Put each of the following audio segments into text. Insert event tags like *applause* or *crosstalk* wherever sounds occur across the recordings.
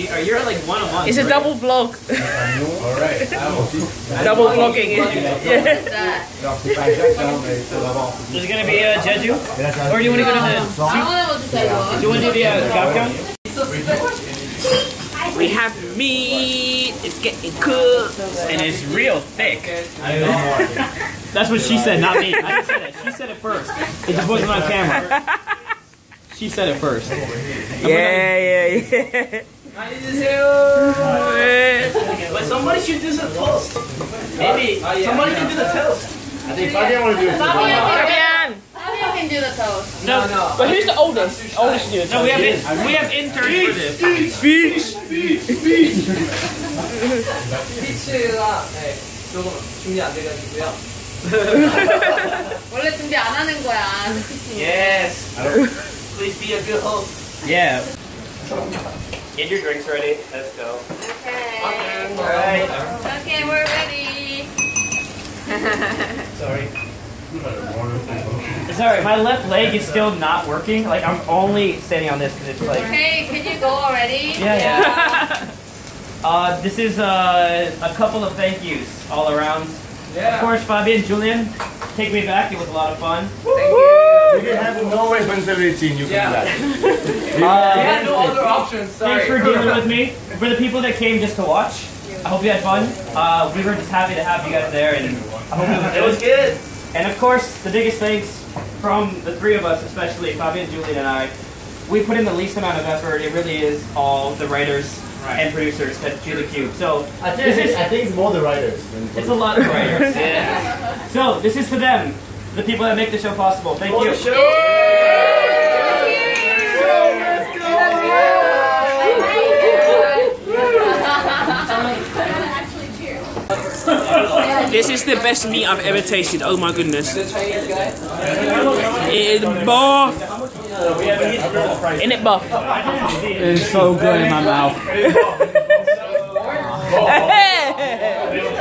You, you're like one a. It's right? a double block. All right. double blocking. Is it gonna be a Jeju, or do you want to go to the? Do you want to do the uh, We have meat. It's getting cooked, and it's real thick. That's what she said, not me. I said it. She said it first. It just wasn't on camera. She said it first. *laughs* yeah, yeah, yeah. Oh. But somebody should do some toast. Maybe oh, somebody can do the toast. I think Fabien want to do it. Fabien! Fabien can do the toast. No, no. But who's the oldest? Oldest dude. No, we have in, we have interns for this. Speech, speech, speech. 去了，哎，兄兄弟俩这个你不要。원래 준비 안 하는 거야. Yes. Please be a good host. Yeah. Get your drinks ready. Let's go. Okay. All right. Okay, we're ready. *laughs* Sorry. It's alright. My left leg is still not working. Like I'm only standing on this because it's like. Okay, can you go already? Yeah, yeah. *laughs* Uh, this is uh, a couple of thank yous all around. Yeah. Of course, Fabien, Julian, take me back. It was a lot of fun. Thank You can have no responsibility, you can Yeah. do *laughs* that. Uh, We had no other options. Sorry. Thanks for dealing with me. For the people that came just to watch, I hope you had fun. Uh, we were just happy to have you guys there, and I hope it was, good. And of course, the biggest thanks from the three of us, especially Fabien, Julian, and I. We put in the least amount of effort. It really is all the writers and producers that do the Qube. So I this is I think it's more the writers. than it's a lot of writers. *laughs* yeah. So this is for them, the people that make the show possible. Thank you. This is the best meat I've ever tasted. Oh my goodness. The Chinese guy. It is buff. In it buff. It's so good in my mouth. *laughs*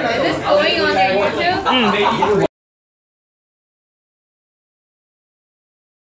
Is this going on your YouTube? Mm.